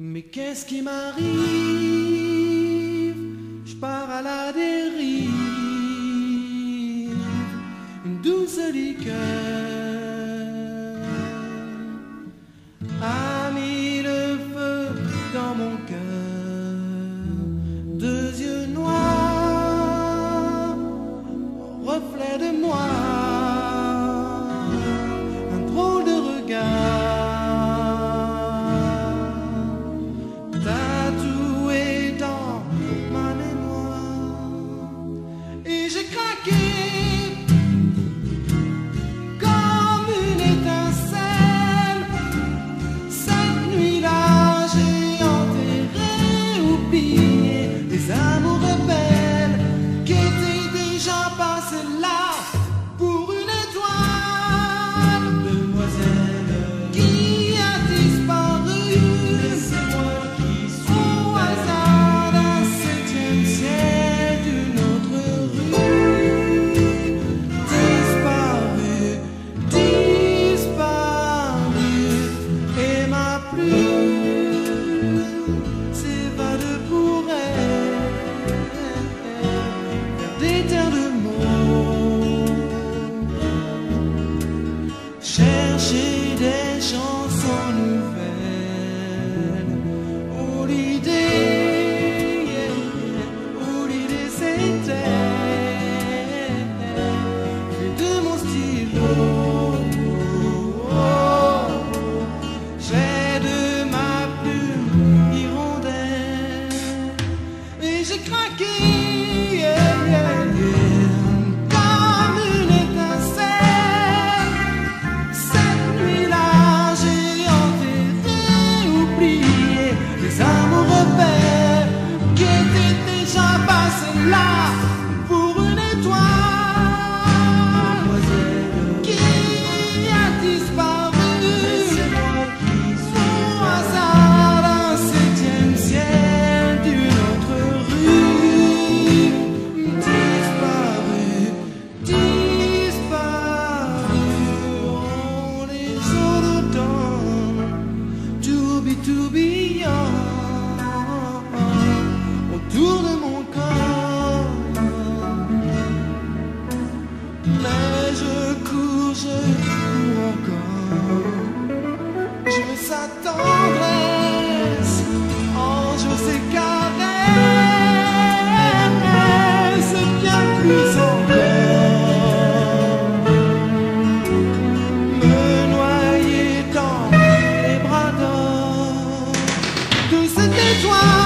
Mais qu'est-ce qui m'arrive? Je pars à la dérive, une douce liqueur a mis le feu dans mon cœur. épillé des amours rebelles. day. autour de mon corps. Mais je cours, je cours encore. Je s'attends. rejoindre.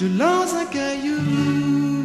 je lance un caillou.